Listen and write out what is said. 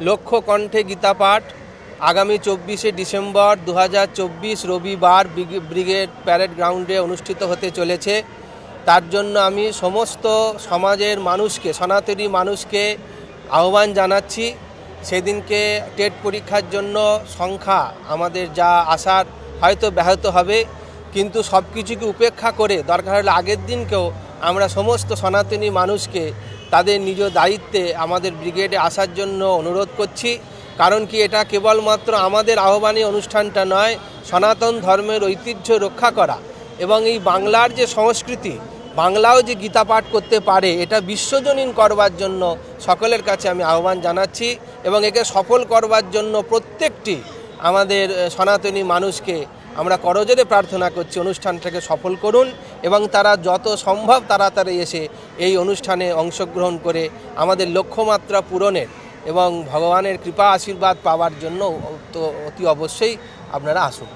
লক্ষ্য কণ্ঠে গীতা পাঠ আগামী চব্বিশে ডিসেম্বর দু হাজার চব্বিশ রবিবার ব্রিগে- ব্রিগেড প্যারেড গ্রাউন্ডে অনুষ্ঠিত হতে চলেছে। তার জন্য আমি সমস্ত সমাজের মানুষকে, সনাতনী মানুষকে আহ্বান জানাচ্ছি। সেদিনকে টেট পরীক্ষার জন্য সংখ্যা আমাদের যা আসার হয়তো ব্যাহত হবে, কিন্তু সব কিছুকে উপেক্ষা করে দরকার হলে আগের দিনকেও আমরা সমস্ত সনাতনী মানুষকে তাদের নিজ দায়িত্বে আমাদের ব্রিগেডে আসার জন্য অনুরোধ করছি। কারণ কি এটা কেবলমাত্র আমাদের আহ্বানী অনুষ্ঠানটা নয়, সনাতন ধর্মের ঐতিহ্য রক্ষা করা। এবং এই বাংলার যে সংস্কৃতি, বাংলাও যে গীতা পাঠ করতে পারে, এটা বিশ্বজনীন করবার জন্য সকলের কাছে আমি আহ্বান জানাচ্ছি এবং একে সফল করবার জন্য প্রত্যেকটি আমাদের সনাতনী মানুষকে আমরা করজোরে প্রার্থনা করছি, অনুষ্ঠানটাকে সফল করুন এবং তারা যত সম্ভব তাড়াতাড়ি এসে এই অনুষ্ঠানে অংশগ্রহণ করে আমাদের লক্ষ্যমাত্রা পূরণের এবং ভগবানের কৃপা আশীর্বাদ পাওয়ার জন্য তো অতি অবশ্যই আপনারা আসুন।